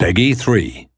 Peggy 3.